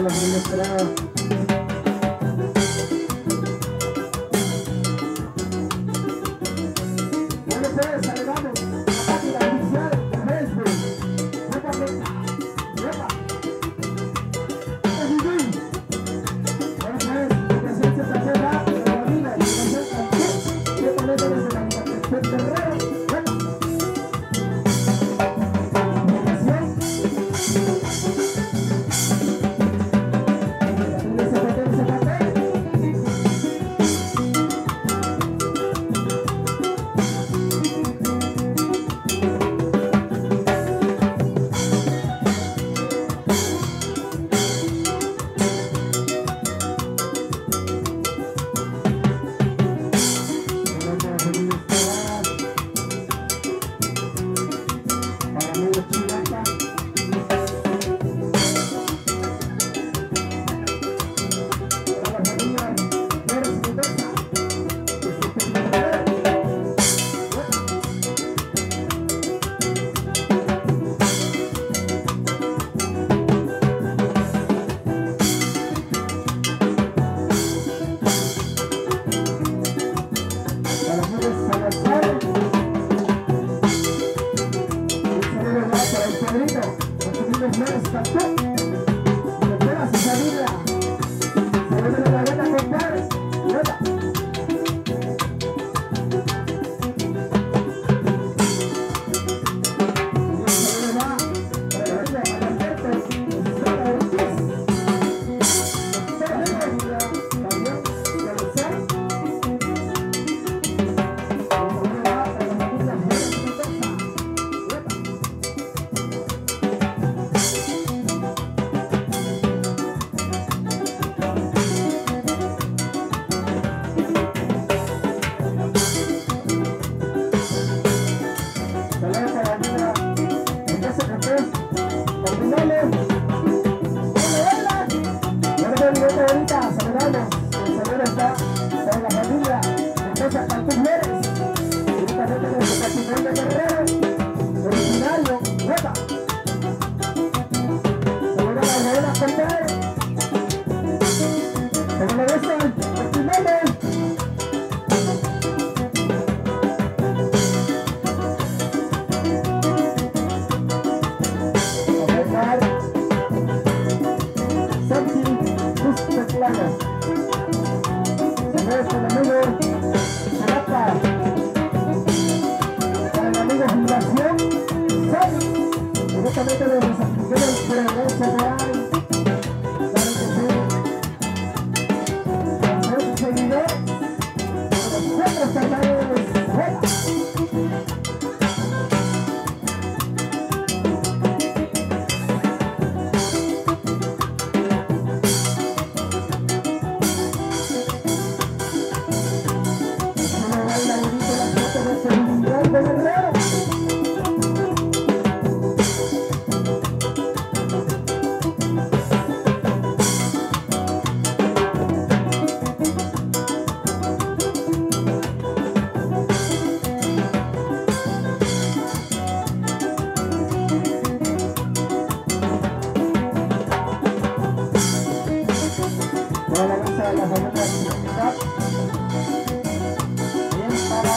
con la primera esperada. Thank you. el nivel de ahorita aceleramos. El Señor está